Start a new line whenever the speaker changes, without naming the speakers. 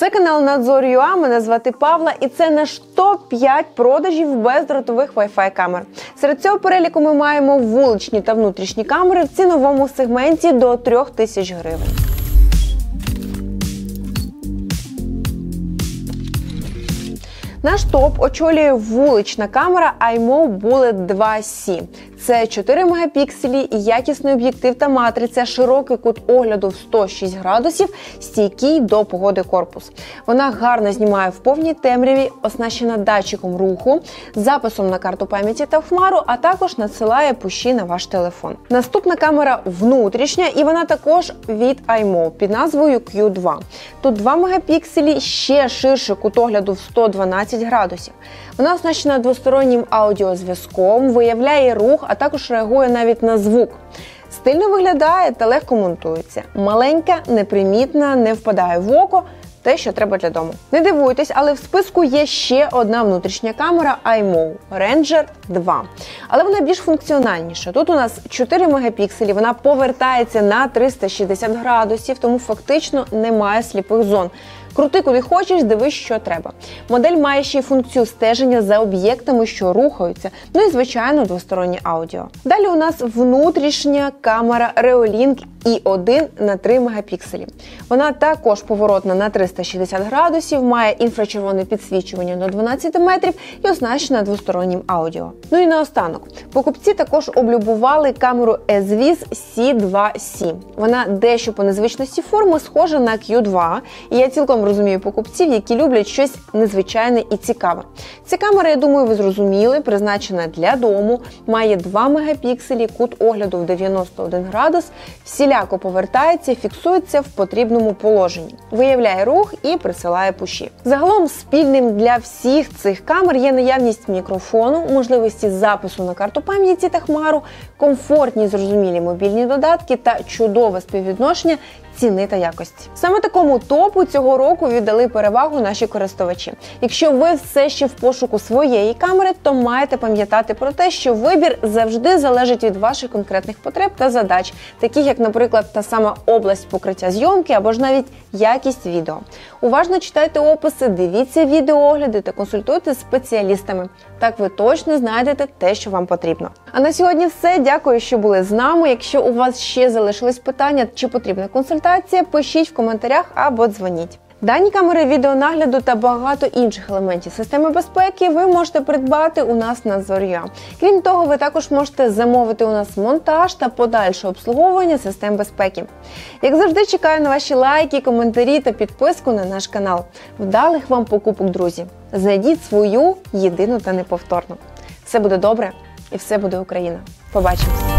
Це канал Надзор.ua, Мене звати Павла, і це наш топ-5 продажів бездротових Wi-Fi камер. Серед цього переліку ми маємо вуличні та внутрішні камери в ціновому сегменті до 3 тисяч гривень. Наш топ очолює вулична камера iMO Bullet 2C. Це 4 мегапікселі, якісний об'єктив та матриця, широкий кут огляду в 106 градусів, стійкий до погоди корпус. Вона гарно знімає в повній темряві, оснащена датчиком руху, записом на карту пам'яті та хмару, а також надсилає пущі на ваш телефон. Наступна камера внутрішня, і вона також від iMO під назвою Q2. Тут 2 мегапікселі, ще ширший кут огляду в 112 градусів. Вона оснащена двостороннім аудіозв'язком, виявляє рух, а також реагує навіть на звук. Стильно виглядає та легко монтується. Маленька, непримітна, не впадає в око. Те, що треба для дому. Не дивуйтесь, але в списку є ще одна внутрішня камера iMO Ranger 2. Але вона більш функціональніша. Тут у нас 4 мегапікселі, вона повертається на 360 градусів, тому фактично немає сліпих зон. Крути, куди хочеш, дивись, що треба. Модель має ще й функцію стеження за об'єктами, що рухаються. Ну і звичайно, двостороннє аудіо. Далі у нас внутрішня камера Reolink i1 на 3 мегапікселі. Вона також поворотна на 360 градусів, має інфрачервоне підсвічування до 12 метрів і оснащена двостороннім аудіо. Ну і наостанок, покупці також облюбували камеру SVIS C2C. Вона дещо по незвичності форми схожа на Q2, і я цілком розумію покупців, які люблять щось незвичайне і цікаве. Ця камера, я думаю, ви зрозуміли, призначена для дому, має 2 мегапікселі, кут огляду в 91 градус. Всіляко повертається фіксується в потрібному положенні, виявляє рух і присилає пуші. Загалом спільним для всіх цих камер є наявність мікрофону, можливості запису на карту пам'яті та хмару, комфортні зрозумілі мобільні додатки та чудове співвідношення ціни та якості. Саме такому топу цього року віддали перевагу наші користувачі. Якщо ви все ще в пошуку своєї камери, то маєте пам'ятати про те, що вибір завжди залежить від ваших конкретних потреб та задач, таких як, наприклад, та сама область покриття зйомки або ж навіть якість відео. Уважно читайте описи, дивіться відеоогляди та консультуйте з спеціалістами. Так ви точно знайдете те, що вам потрібно. А на сьогодні все. Дякую, що були з нами. Якщо у вас ще залишились питання, чи потрібна консультація, пишіть в коментарях або дзвоніть. Дані камери відеонагляду та багато інших елементів системи безпеки ви можете придбати у нас на Зоря. Крім того, ви також можете замовити у нас монтаж та подальше обслуговування систем безпеки. Як завжди, чекаю на ваші лайки, коментарі та підписку на наш канал. Вдалих вам покупок, друзі! Знайдіть свою єдину та неповторну. Все буде добре і все буде Україна. Побачимось!